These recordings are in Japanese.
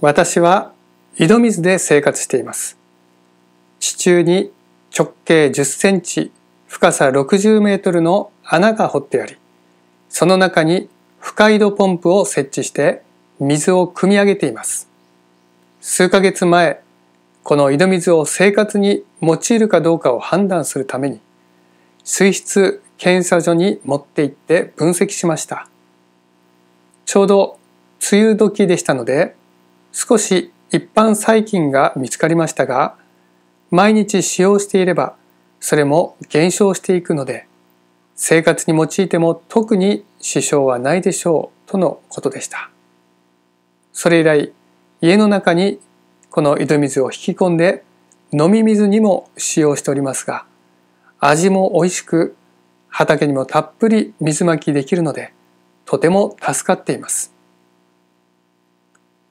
私は井戸水で生活しています。地中に直径10センチ、深さ60メートルの穴が掘ってあり、その中に深井戸ポンプを設置して水を汲み上げています。数ヶ月前、この井戸水を生活に用いるかどうかを判断するために、水質検査所に持って行って分析しました。ちょうど梅雨時でしたので、少し一般細菌が見つかりましたが、毎日使用していれば、それも減少していくので、生活に用いても特に支障はないでしょうとのことでした。それ以来、家の中にこの井戸水を引き込んで飲み水にも使用しておりますが、味も美味しく、畑にもたっぷり水まきできるので、とても助かっています。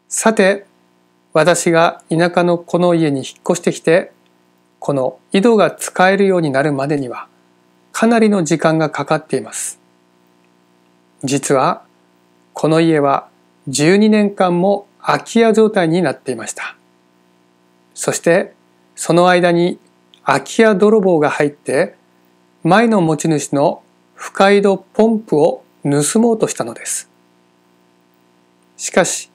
さて、私が田舎のこの家に引っ越してきて、この井戸が使えるようになるまでには、かなりの時間がかかっています。実は、この家は12年間も空き家状態になっていました。そして、その間に空き家泥棒が入って、前の持ち主の深井戸ポンプを盗もうとしたのです。しかし、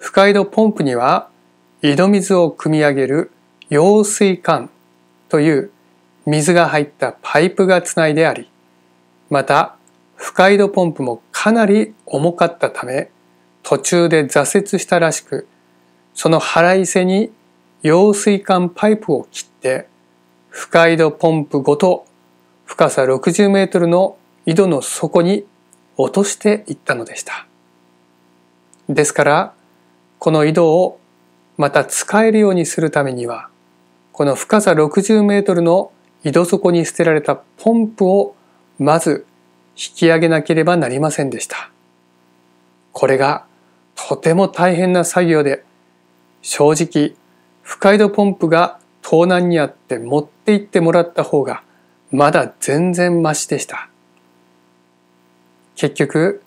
深井戸ポンプには井戸水を汲み上げる揚水管という水が入ったパイプがつないであり、また深井戸ポンプもかなり重かったため、途中で挫折したらしく、その腹いせに揚水管パイプを切って、深井戸ポンプごと深さ60メートルの井戸の底に落としていったのでした。ですから、この井戸をまた使えるようにするためには、この深さ60メートルの井戸底に捨てられたポンプをまず引き上げなければなりませんでした。これがとても大変な作業で、正直、深井戸ポンプが盗難にあって持って行ってもらった方がまだ全然マシでした。結局、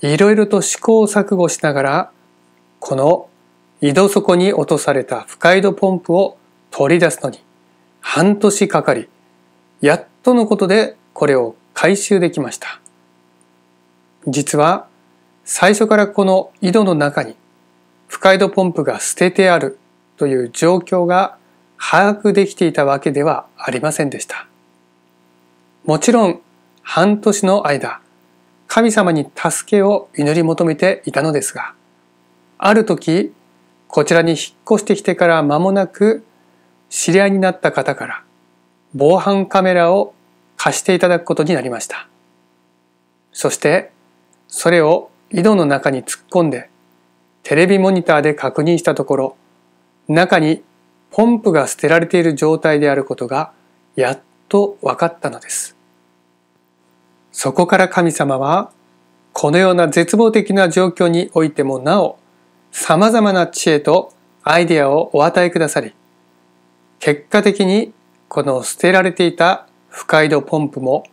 いろいろと試行錯誤しながら、この井戸底に落とされた深井戸ポンプを取り出すのに半年かかり、やっとのことでこれを回収できました。実は最初からこの井戸の中に深井戸ポンプが捨ててあるという状況が把握できていたわけではありませんでした。もちろん半年の間、神様に助けを祈り求めていたのですが、ある時、こちらに引っ越してきてから間もなく知り合いになった方から防犯カメラを貸していただくことになりました。そしてそれを井戸の中に突っ込んでテレビモニターで確認したところ中にポンプが捨てられている状態であることがやっと分かったのです。そこから神様はこのような絶望的な状況においてもなお様々な知恵とアイデアをお与えくださり結果的にこの捨てられていた深井戸ポンプも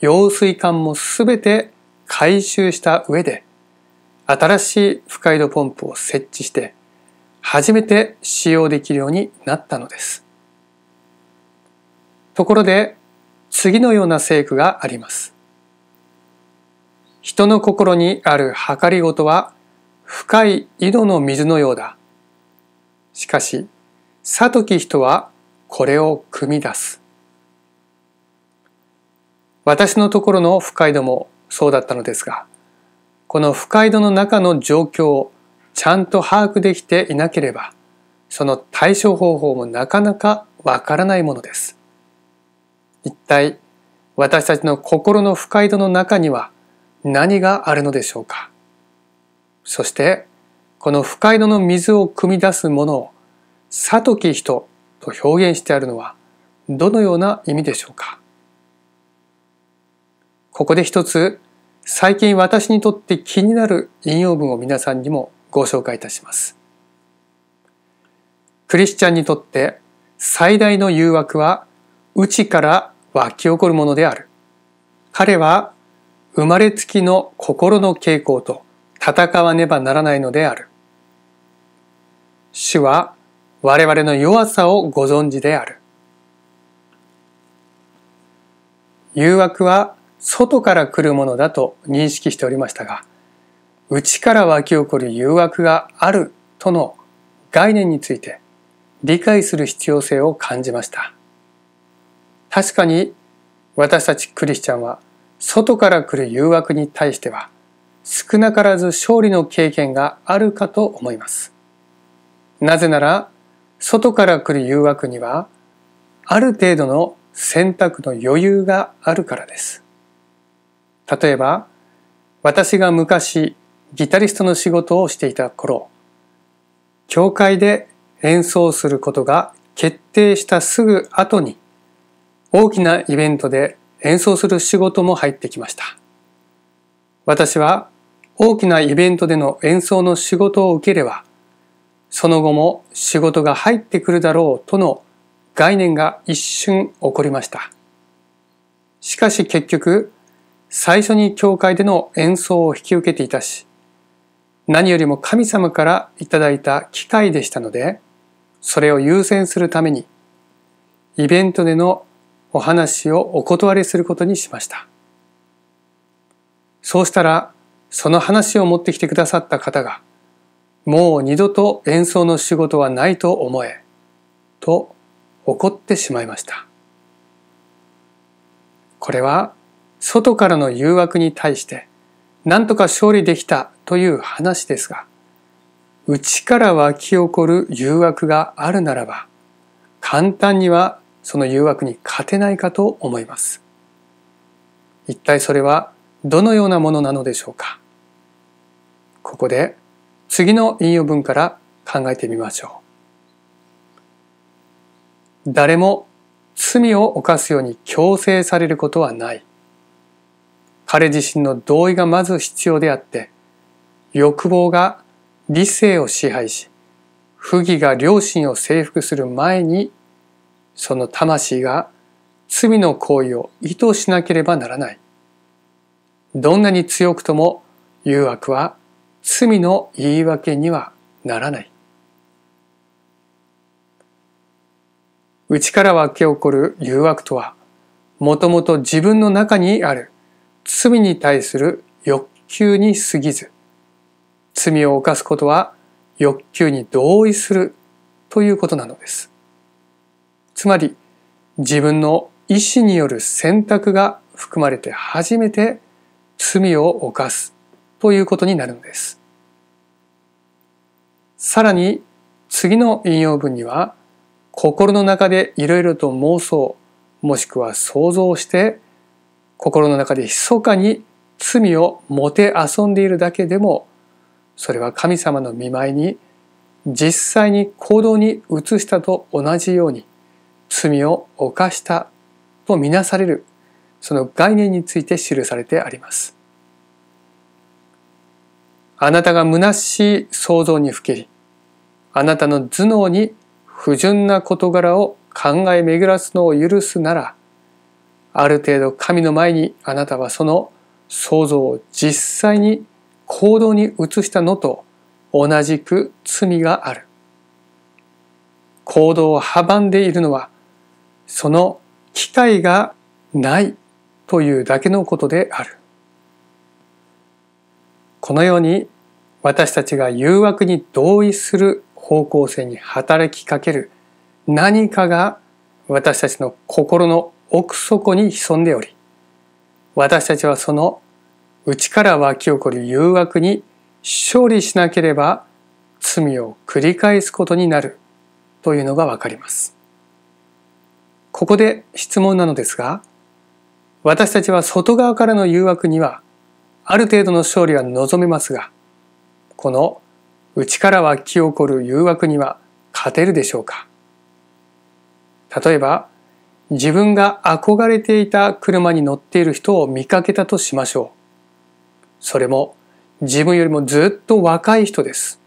揚水管もすべて回収した上で新しい深井戸ポンプを設置して初めて使用できるようになったのです。ところで次のような聖句があります。人の心にある計りごとは深い井戸の水のようだ。しかし、悟き人はこれを汲み出す。私のところの深井戸もそうだったのですが、この深井戸の中の状況をちゃんと把握できていなければ、その対処方法もなかなかわからないものです。一体私たちの心の深井戸の中には何があるのでしょうか？そしてこの深井戸の水を汲み出すものを悟き人と表現してあるのはどのような意味でしょうか？ここで一つ最近私にとって気になる引用文を皆さんにもご紹介いたします。クリスチャンにとって最大の誘惑は内から湧き起こるものである。彼は生まれつきの心の傾向と戦わねばならないのである。主は我々の弱さをご存知である。誘惑は外から来るものだと認識しておりましたが、内から湧き起こる誘惑があるとの概念について理解する必要性を感じました。確かに私たちクリスチャンは外から来る誘惑に対しては少なからず勝利の経験があるかと思います。なぜなら外から来る誘惑にはある程度の選択の余裕があるからです。例えば私が昔ギタリストの仕事をしていた頃教会で演奏することが決定したすぐ後に大きなイベントで演奏する仕事も入ってきました。私は大きなイベントでの演奏の仕事を受ければその後も仕事が入ってくるだろうとの概念が一瞬起こりました。しかし結局最初に教会での演奏を引き受けていたし何よりも神様からいただいた機会でしたので、それを優先するために、イベントでのお話をお断りすることにしました。そうしたら、その話を持ってきてくださった方が、もう二度と演奏の仕事はないと思え、と怒ってしまいました。これは、外からの誘惑に対して、何とか勝利できたという話ですが、内から湧き起こる誘惑があるならば、簡単にはその誘惑に勝てないかと思います。一体それはどのようなものなのでしょうか？ここで次の引用文から考えてみましょう。誰も罪を犯すように強制されることはない。彼自身の同意がまず必要であって、欲望が理性を支配し、不義が良心を征服する前に、その魂が罪の行為を意図しなければならない。どんなに強くとも誘惑は罪の言い訳にはならない。内から湧き起こる誘惑とは、もともと自分の中にある罪に対する欲求に過ぎず、罪を犯すことは欲求に同意するということなのです。つまり自分の意志による選択が含まれて初めて罪を犯すということになるのです。さらに次の引用文には心の中でいろいろと妄想もしくは想像して心の中で密かに罪をもて遊んでいるだけでもそれは神様の見舞いに実際に行動に移したと同じように罪を犯したとみなされるその概念について記されてあります。あなたが虚しい想像にふけり、あなたの頭脳に不純な事柄を考え巡らすのを許すなら、ある程度神の前にあなたはその想像を実際に行動に移したのと同じく罪がある。行動を阻んでいるのは、その機会がないというだけのことである。このように私たちが誘惑に同意する方向性に働きかける何かが私たちの心の奥底に潜んでおり、私たちはその内から湧き起こる誘惑に勝利しなければ罪を繰り返すことになるというのがわかります。ここで質問なのですが、私たちは外側からの誘惑にはある程度の勝利は望めますが、この内から湧き起こる誘惑には勝てるでしょうか？例えば、自分が憧れていた車に乗っている人を見かけたとしましょう。それも自分よりもずっと若い人です。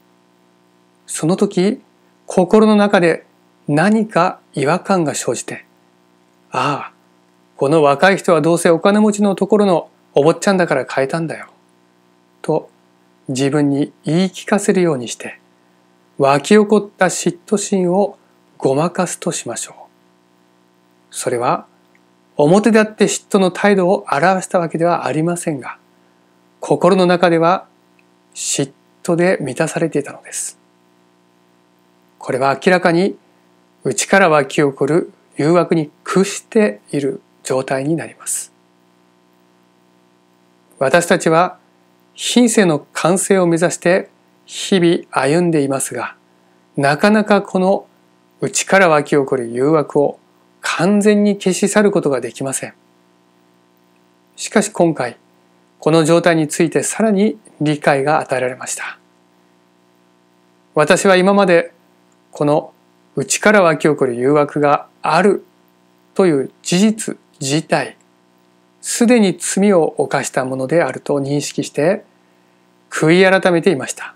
その時、心の中で何か違和感が生じて、ああ、この若い人はどうせお金持ちのところのお坊ちゃんだから変えたんだよ。と自分に言い聞かせるようにして、湧き起こった嫉妬心をごまかすとしましょう。それは表であって嫉妬の態度を表したわけではありませんが、心の中では嫉妬で満たされていたのです。これは明らかに内から湧き起こる誘惑に屈している状態になります。私たちは品性の完成を目指して日々歩んでいますが、なかなかこの内から湧き起こる誘惑を完全に消し去ることができません。しかし今回、この状態についてさらに理解が与えられました。私は今までこの内から湧き起こる誘惑があるという事実自体、すでに罪を犯したものであると認識して悔い改めていました。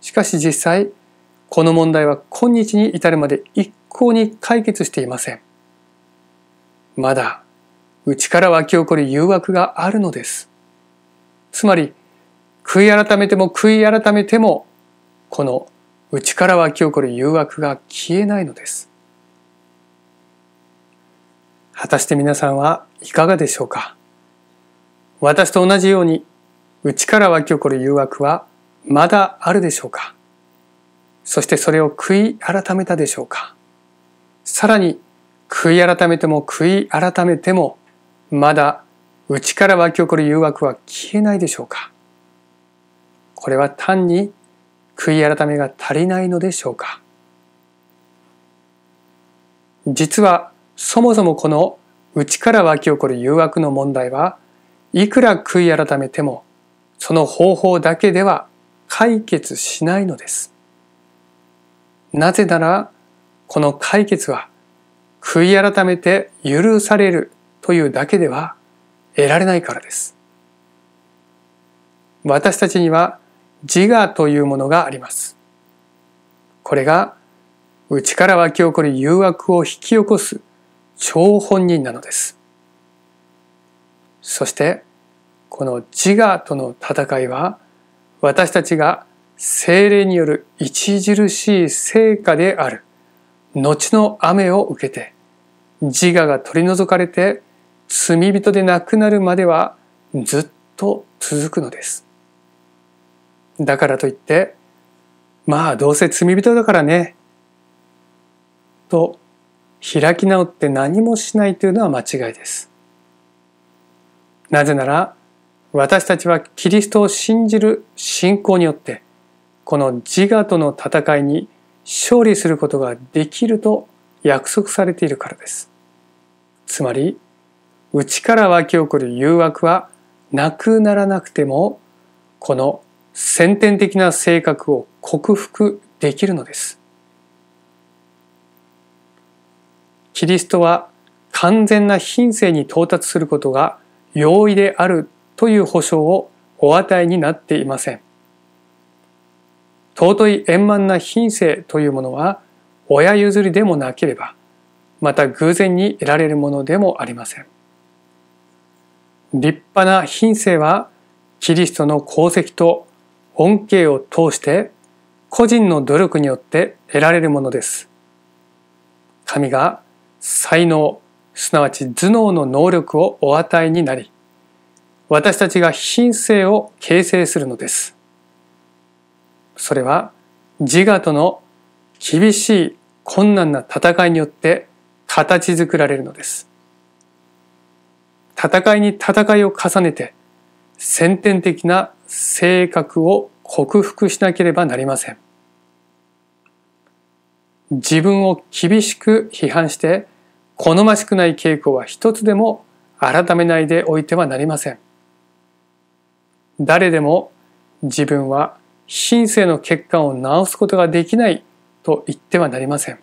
しかし実際、この問題は今日に至るまで一向に解決していません。まだ内から湧き起こる誘惑があるのです。つまり、悔い改めても悔い改めても、この内から湧き起こる誘惑が消えないのです。果たして皆さんはいかがでしょうか？私と同じように内から湧き起こる誘惑はまだあるでしょうか？そしてそれを悔い改めたでしょうか？さらに悔い改めても悔い改めてもまだ内から湧き起こる誘惑は消えないでしょうか？これは単に悔い改めが足りないのでしょうか？実はそもそもこの内から湧き起こる誘惑の問題はいくら悔い改めてもその方法だけでは解決しないのです。なぜなら、この解決は悔い改めて許されるというだけでは得られないからです。私たちには自我というものがあります。これが内から湧き起こる誘惑を引き起こす張本人なのです。そしてこの自我との戦いは私たちが精霊による著しい成果である後の雨を受けて自我が取り除かれて罪人でなくなるまではずっと続くのです。だからといってまあどうせ罪人だからねと開き直って何もしないというのは間違いです。なぜなら私たちはキリストを信じる信仰によってこの自我との戦いに勝利することができると約束されているからです。つまり内から湧き起こる誘惑はなくならなくてもこの先天的な性格を克服できるのです。キリストは完全な品性に到達することが容易であるという保証をお与えになっていません。尊い円満な品性というものは親譲りでもなければまた偶然に得られるものでもありません。立派な品性はキリストの功績と恩恵を通して個人の努力によって得られるものです。神が才能、すなわち頭脳の能力をお与えになり、私たちが品性を形成するのです。それは自我との厳しい困難な戦いによって形作られるのです。戦いに戦いを重ねて先天的な性格を克服しなければなりません。自分を厳しく批判して好ましくない傾向は一つでも改めないでおいてはなりません。誰でも自分は神聖の欠陥を治すことができないと言ってはなりません。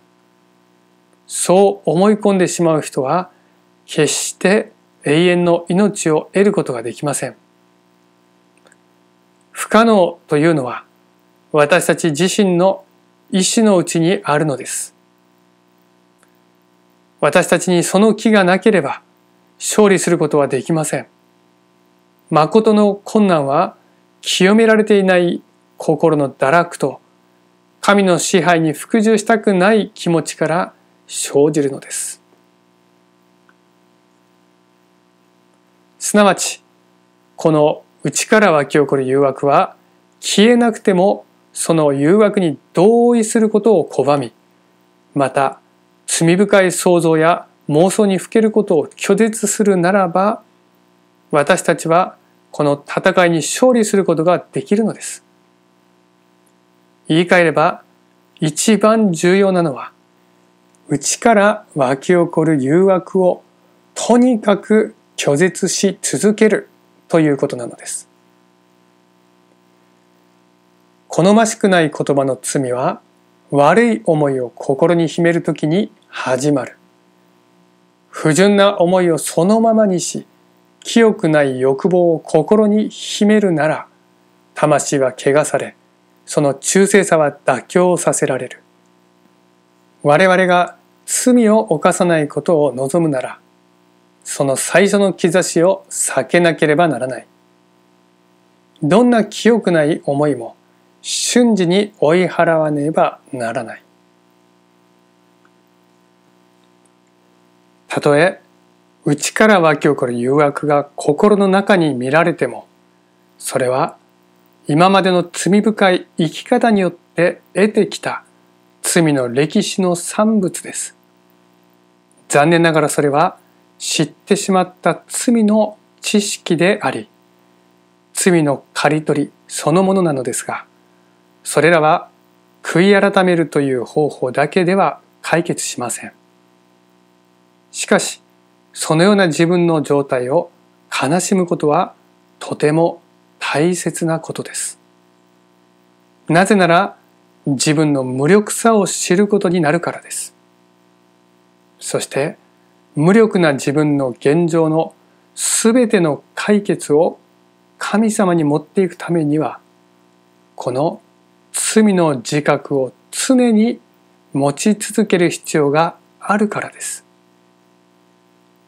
そう思い込んでしまう人は決して永遠の命を得ることができません。不可能というのは私たち自身の意志のうちにあるのです。私たちにその気がなければ勝利することはできません。誠の困難は清められていない心の堕落と神の支配に服従したくない気持ちから生じるのです。すなわち、この内から湧き起こる誘惑は消えなくてもその誘惑に同意することを拒み、また罪深い想像や妄想にふけることを拒絶するならば、私たちはこの戦いに勝利することができるのです。言い換えれば、一番重要なのは、内から湧き起こる誘惑をとにかく拒絶し続けるということなのです。好ましくない言葉の罪は悪い思いを心に秘めるときに始まる。不純な思いをそのままにし、清くない欲望を心に秘めるなら、魂は汚され、その忠誠さは妥協させられる。我々が罪を犯さないことを望むなら、その最初の兆しを避けなければならない。どんな清くない思いも瞬時に追い払わねばならない。たとえ内から湧き起こる誘惑が心の中に見られても、それは今までの罪深い生き方によって得てきた罪の歴史の産物です。残念ながらそれは知ってしまった罪の知識であり、罪の刈り取りそのものなのですが、それらは悔い改めるという方法だけでは解決しません。しかし、そのような自分の状態を悲しむことはとても大切なことです。なぜなら自分の無力さを知ることになるからです。そして無力な自分の現状のすべての解決を神様に持っていくためにはこの罪の自覚を常に持ち続ける必要があるからです。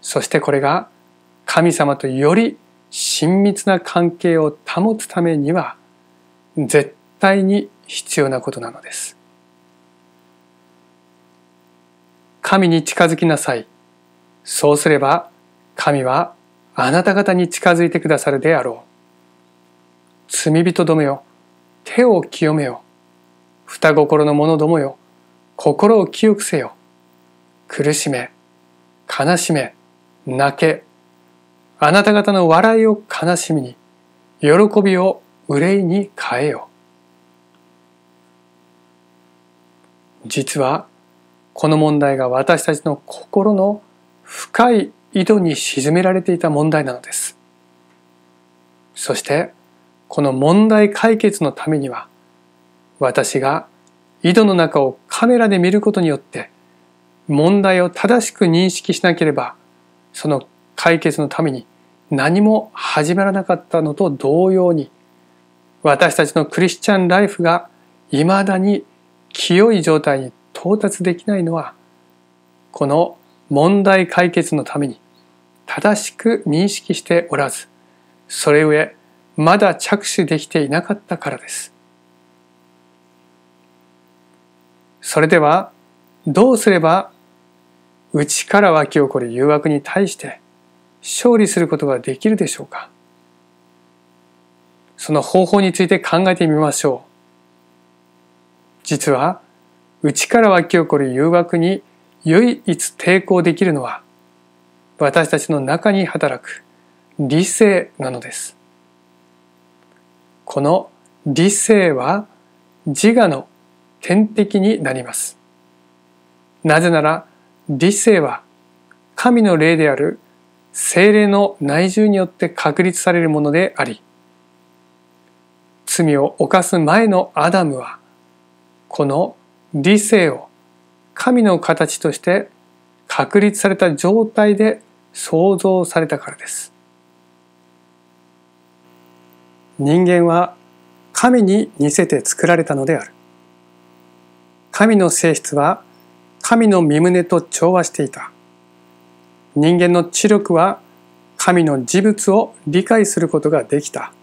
そしてこれが神様とより親密な関係を保つためには絶対に必要なことなのです。神に近づきなさい。そうすれば神はあなた方に近づいてくださるであろう。罪人どもよ、手を清めよ。双心の者どもよ、心を清くせよ。苦しめ、悲しめ、泣け、あなた方の笑いを悲しみに、喜びを憂いに変えよ。実は、この問題が私たちの心の深い井戸に沈められていた問題なのです。そして、この問題解決のためには、私が井戸の中をカメラで見ることによって、問題を正しく認識しなければその解決のために何も始まらなかったのと同様に私たちのクリスチャンライフが未だに清い状態に到達できないのはこの問題解決のために正しく認識しておらずそれゆえまだ着手できていなかったからです。それではどうすれば内から湧き起こる誘惑に対して勝利することができるでしょうか？その方法について考えてみましょう。実は内から湧き起こる誘惑に唯一抵抗できるのは私たちの中に働く理性なのです。この理性は自我の天敵になります。なぜなら理性は神の霊である精霊の内住によって確立されるものであり罪を犯す前のアダムはこの理性を神の形として確立された状態で創造されたからです。人間は神に似せて作られたのである。神の性質は神の身旨と調和していた。人間の知力は神の事物を理解することができた。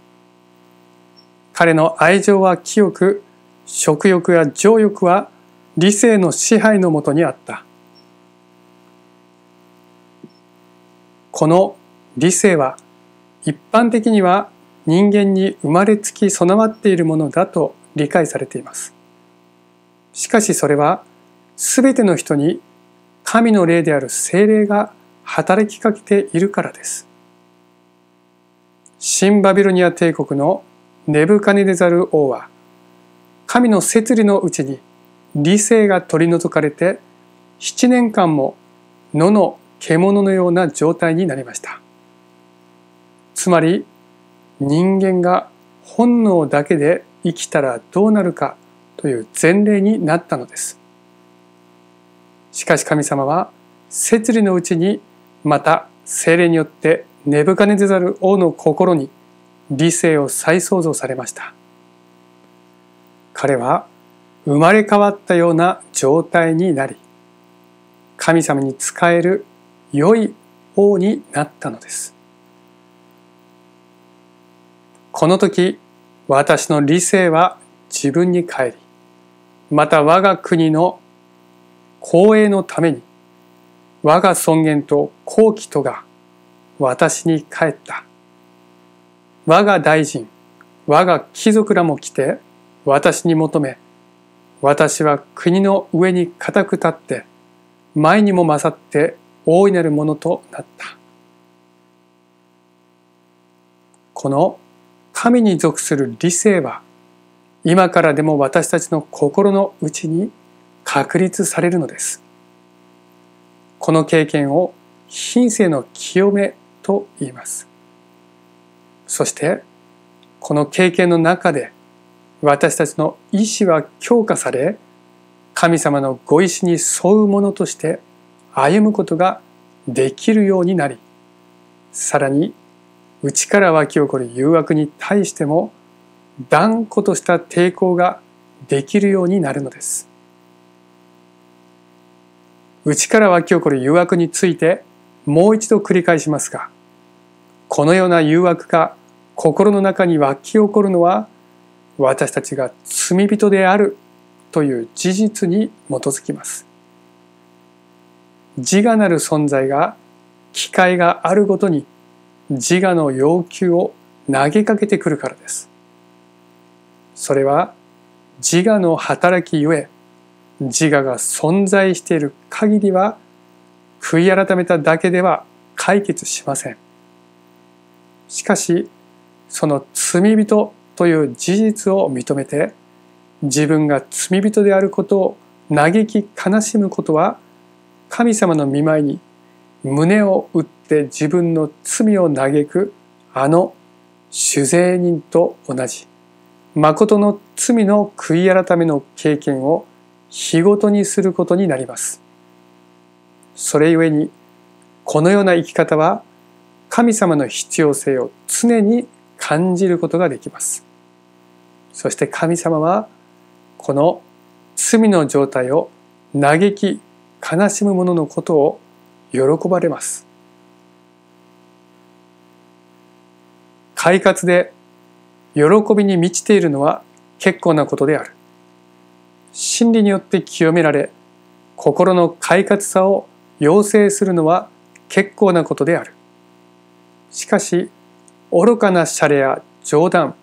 彼の愛情は清く、食欲や情欲は理性の支配のもとにあったこの理性は一般的には人間に生まれつき備わっているものだと理解されていますしかしそれは全ての人に神の霊である精霊が働きかけているからです。新バビロニア帝国のネブカネデザル王は神の摂理のうちに理性が取り除かれて7年間も野の獣のような状態になりました。つまり人間が本能だけで生きたらどうなるかという前例になったのです。しかし神様は摂理のうちにまた精霊によってネブカネデザル王の心に理性を再創造されました。彼は生まれ変わったような状態になり神様に仕える良い王になったのです。この時私の理性は自分に帰りまた我が国の公営のために我が尊厳と好奇とが私に帰った。我が大臣我が貴族らも来て私に求め私は国の上に固く立って前にも勝って大いなるものとなった。この神に属する理性は今からでも私たちの心の内に確立されるのです。この経験を品性の清めと言います。そしてこの経験の中で私たちの意志は強化され神様のご意志に沿うものとして歩むことができるようになりさらに内から湧き起こる誘惑に対しても断固とした抵抗ができるようになるのです。内から湧き起こる誘惑についてもう一度繰り返しますがこのような誘惑が心の中に湧き起こるのは私たちが罪人であるという事実に基づきます。自我なる存在が機会があるごとに自我の要求を投げかけてくるからです。それは自我の働きゆえ自我が存在している限りは悔い改めただけでは解決しません。しかしその罪人という事実を認めて自分が罪人であることを嘆き悲しむことは神様の見舞いに胸を打って自分の罪を嘆くあの酒税人と同じ。誠の罪の悔い改めの経験を日ごとにすることになります。それゆえにこのような生き方は神様の必要性を常に感じることができます。そして神様はこの罪の状態を嘆き悲しむ者のことを喜ばれます。快活で喜びに満ちているのは結構なことである。真理によって清められ心の快活さを要請するのは結構なことである。しかし愚かなシャレや冗談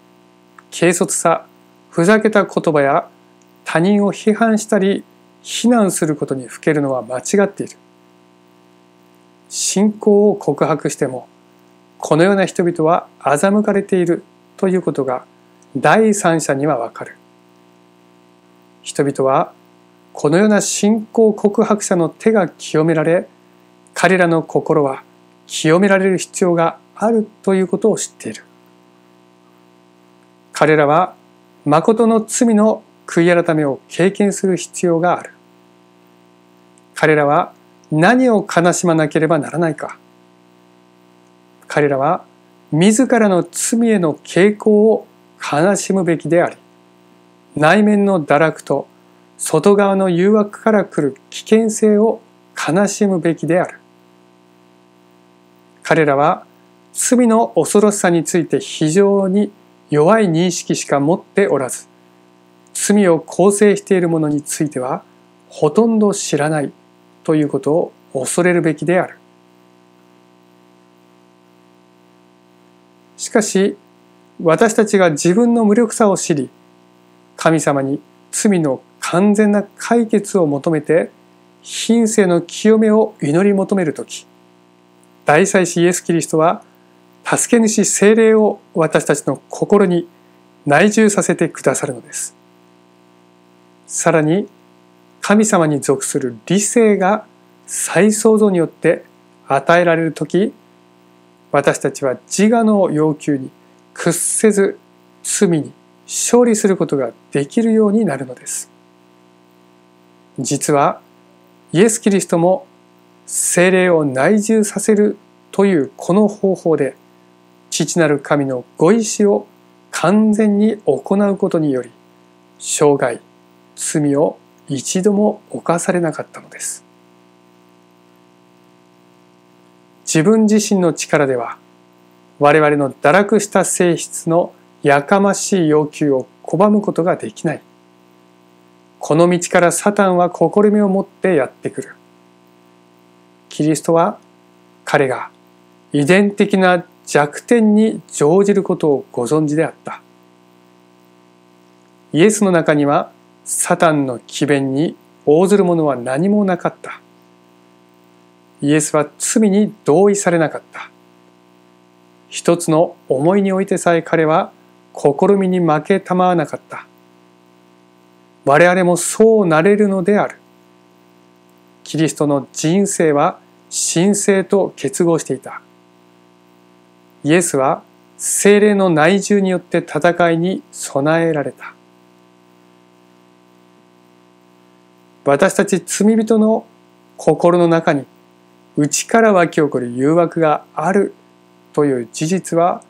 軽率さふざけた言葉や他人を批判したり非難することにふけるのは間違っている。信仰を告白してもこのような人々は欺かれているということが第三者にはわかる。人々はこのような信仰告白者の手が清められ彼らの心は清められる必要があるということを知っている。彼らは誠の罪の悔い改めを経験する必要がある。彼らは何を悲しまなければならないか。彼らは自らの罪への傾向を悲しむべきであり内面の堕落と外側の誘惑から来る危険性を悲しむべきである彼らは罪の恐ろしさについて非常に弱い認識しか持っておらず罪を構成しているものについてはほとんど知らないということを恐れるべきである。しかし私たちが自分の無力さを知り神様に罪の完全な解決を求めて品性の清めを祈り求める時大祭司イエス・キリストは助け主精霊を私たちの心に内住させてくださるのです。さらに神様に属する理性が再創造によって与えられる時私たちは自我の要求に屈せず罪に勝利することができるようになるのです。実はイエス・キリストも精霊を内住させるというこの方法で父なる神のご意志を完全に行うことにより生涯罪を一度も犯されなかったのです自分自身の力では我々の堕落した性質のやかましい要求を拒むことができないこの道からサタンは試みを持ってやってくるキリストは彼が遺伝的な弱点に乗じることをご存知であった。イエスの中にはサタンの詭弁に応ずるものは何もなかった。イエスは罪に同意されなかった。一つの思いにおいてさえ彼は試みに負けたまわなかった。我々もそうなれるのである。キリストの人生は神聖と結合していた。イエスは精霊の内住によって戦いに備えられた。私たち罪人の心の中に内から湧き起こる誘惑があるという事実は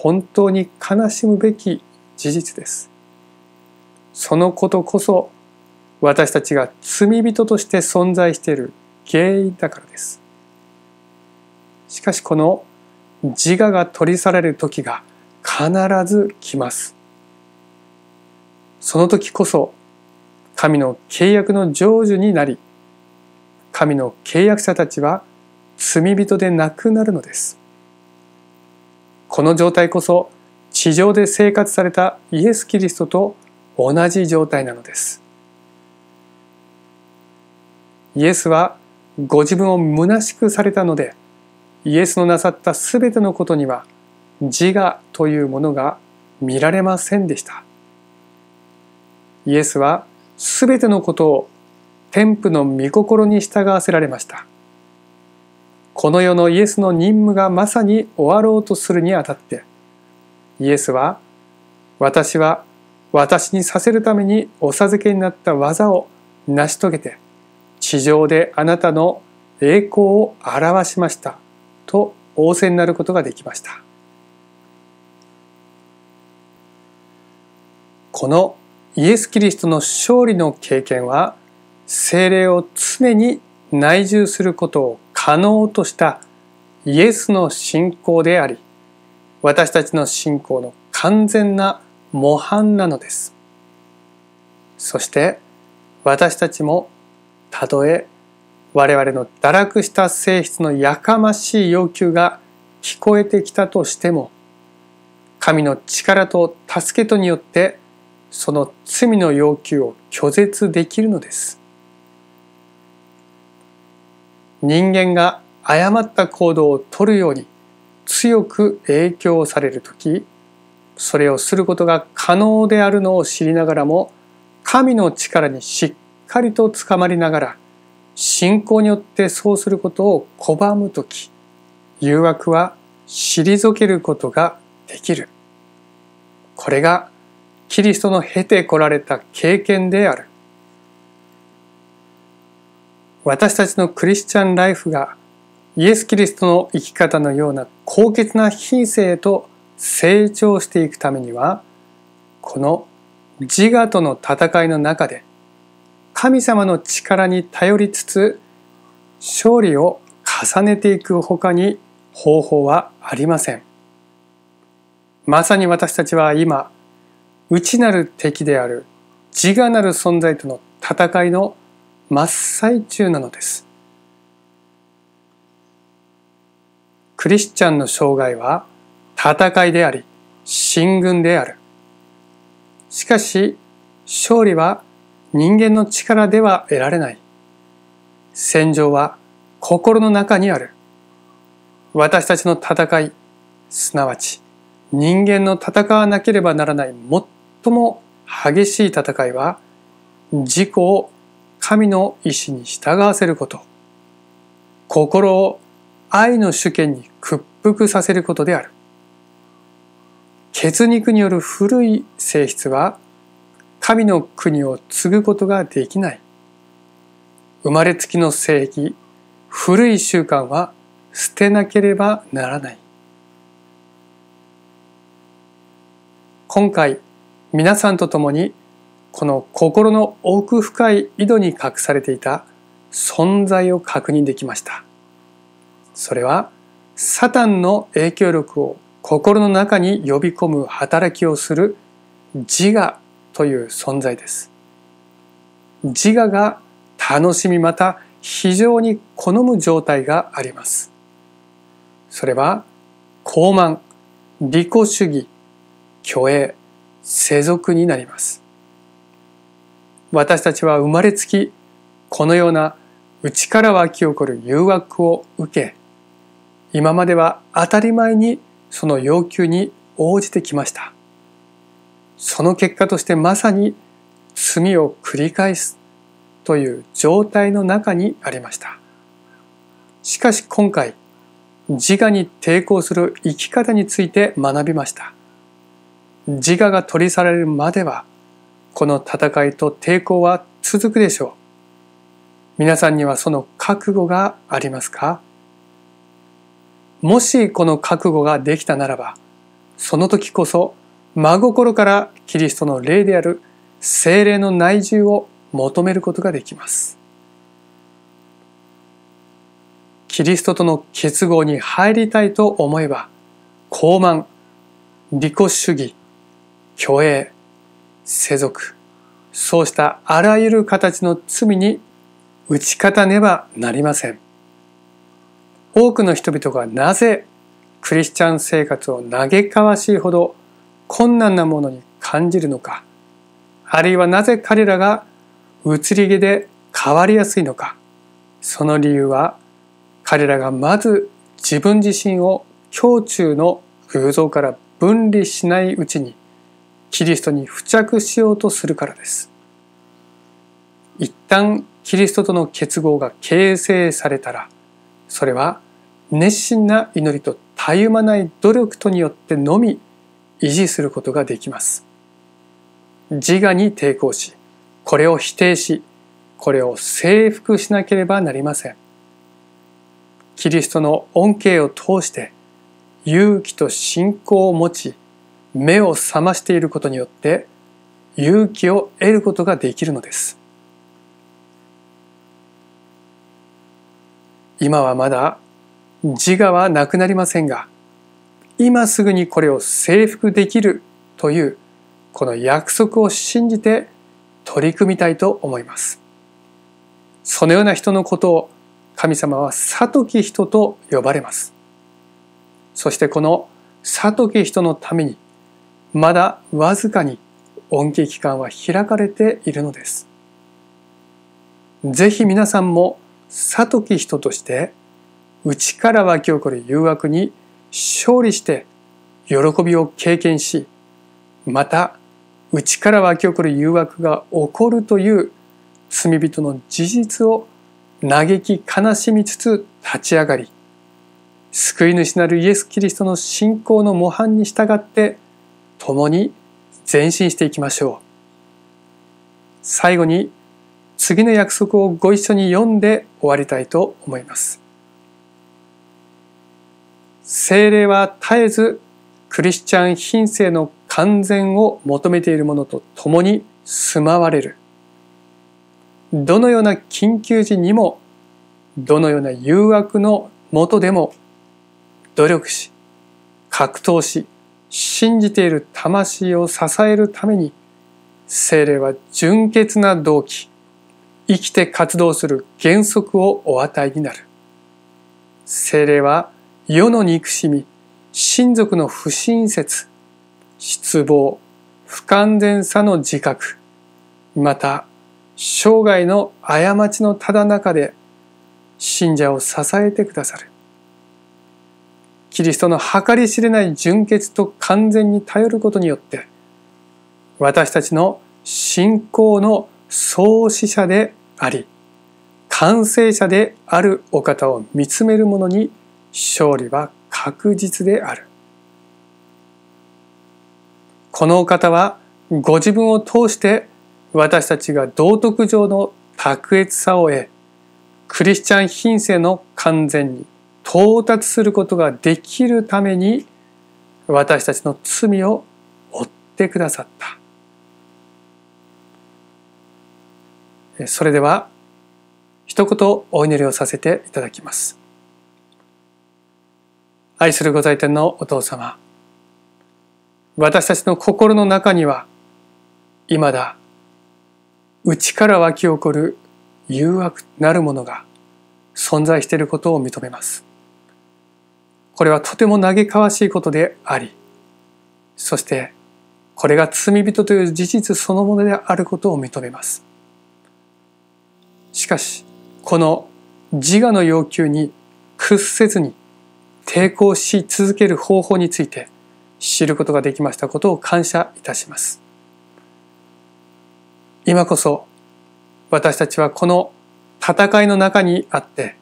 本当に悲しむべき事実です。そのことこそ私たちが罪人として存在している原因だからです。しかしこの自我が取り去られる時が必ず来ます。その時こそ神の契約の成就になり神の契約者たちは罪人でなくなるのです。この状態こそ地上で生活されたイエス・キリストと同じ状態なのです。イエスはご自分を虚しくされたのでイエスのなさったすべてのことには自我というものが見られませんでした。イエスはすべてのことを天父の御心に従わせられました。この世のイエスの任務がまさに終わろうとするにあたって、イエスは、私は私にさせるためにお授けになった技を成し遂げて、地上であなたの栄光を表しました。と仰せになることができました。このイエス・キリストの勝利の経験は精霊を常に内住することを可能としたイエスの信仰であり私たちの信仰の完全な模範なのです。そして私たちもたとえ我々の堕落した性質のやかましい要求が聞こえてきたとしても神の力と助けとによってその罪の要求を拒絶できるのです人間が誤った行動をとるように強く影響される時それをすることが可能であるのを知りながらも神の力にしっかりとつかまりながら信仰によってそうすることを拒むとき、誘惑は退けることができる。これがキリストの経て来られた経験である。私たちのクリスチャンライフがイエス・キリストの生き方のような高潔な品性へと成長していくためには、この自我との戦いの中で神様の力に頼りつつ勝利を重ねていく他に方法はありません。まさに私たちは今、内なる敵である自我なる存在との戦いの真っ最中なのです。クリスチャンの生涯は戦いであり、進軍である。しかし、勝利は人間の力では得られない。戦場は心の中にある。私たちの戦い、すなわち人間の戦わなければならない最も激しい戦いは自己を神の意志に従わせること。心を愛の主権に屈服させることである。血肉による古い性質は神の国を継ぐことができない。生まれつきの性癖、古い習慣は捨てなければならない。今回皆さんと共にこの心の奥深い井戸に隠されていた存在を確認できました。それはサタンの影響力を心の中に呼び込む働きをする自我という存在です。自我が楽しみまた非常に好む状態があります。それは傲慢、利己主義、虚栄、世俗になります。私たちは生まれつきこのような内から湧き起こる誘惑を受け今までは当たり前にその要求に応じてきました。その結果としてまさに罪を繰り返すという状態の中にありました。しかし今回、自我に抵抗する生き方について学びました。自我が取り去られるまでは、この戦いと抵抗は続くでしょう。皆さんにはその覚悟がありますか？もしこの覚悟ができたならば、その時こそ真心からキリストの霊である精霊の内住を求めることができます。キリストとの結合に入りたいと思えば、傲慢、利己主義、虚栄、世俗、そうしたあらゆる形の罪に打ち勝たねばなりません。多くの人々がなぜクリスチャン生活を嘆かわしいほど困難なものに感じるのか。あるいはなぜ彼らが移り気で変わりやすいのか。その理由は彼らがまず自分自身を胸中の偶像から分離しないうちにキリストに付着しようとするからです。一旦キリストとの結合が形成されたらそれは熱心な祈りとたゆまない努力とによってのみ維持することができます。自我に抵抗し、これを否定し、これを征服しなければなりません。キリストの恩恵を通して勇気と信仰を持ち、目を覚ましていることによって勇気を得ることができるのです。今はまだ自我はなくなりませんが今すぐにこれを征服できるというこの約束を信じて取り組みたいと思いますそのような人のことを神様は悟き人と呼ばれますそしてこの悟き人のためにまだわずかに恩恵期間は開かれているのです。ぜひ皆さんも悟き人として内から湧き起こる誘惑に勝利して喜びを経験しまた内から湧き起こる誘惑が起こるという罪人の事実を嘆き悲しみつつ立ち上がり救い主なるイエス・キリストの信仰の模範に従って共に前進していきましょう最後に次の約束をご一緒に読んで終わりたいと思います精霊は絶えずクリスチャン品性の完全を求めているものと共に住まわれる。どのような緊急時にも、どのような誘惑のもとでも、努力し、格闘し、信じている魂を支えるために、精霊は純潔な動機、生きて活動する原則をお与えになる。精霊は世の憎しみ、親族の不親切、失望、不完全さの自覚、また生涯の過ちのただ中で信者を支えてくださる。キリストの計り知れない純潔と完全に頼ることによって私たちの信仰の創始者であり完成者であるお方を見つめる者に勝利は確実である。このお方はご自分を通して私たちが道徳上の卓越さを得、クリスチャン品性の完全に到達することができるために私たちの罪を負ってくださった。それでは一言お祈りをさせていただきます。愛するご在天のお父様、私たちの心の中には、未だ内から湧き起こる誘惑なるものが存在していることを認めます。これはとても嘆かわしいことであり、そしてこれが罪人という事実そのものであることを認めます。しかし、この自我の要求に屈せずに抵抗し続ける方法について知ることができましたことを感謝いたします。今こそ私たちはこの戦いの中にあって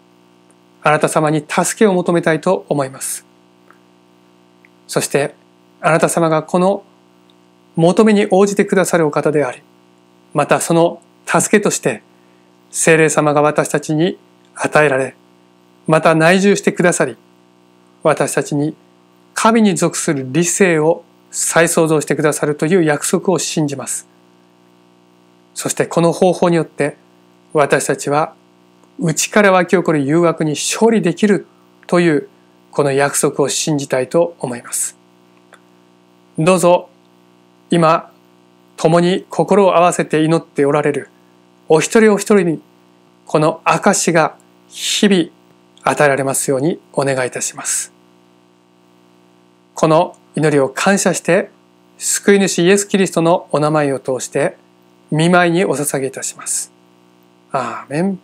あなた様に助けを求めたいと思います。そしてあなた様がこの求めに応じてくださるお方でありまたその助けとして精霊様が私たちに与えられまた内住してくださり私たちに神に属する理性を再創造してくださるという約束を信じます。そしてこの方法によって私たちは内から湧き起こる誘惑に勝利できるというこの約束を信じたいと思います。どうぞ今共に心を合わせて祈っておられるお一人お一人にこの証が日々与えられますようにお願いいたします。この祈りを感謝して救い主イエス・キリストのお名前を通して見舞いにお捧げいたします。アーメン。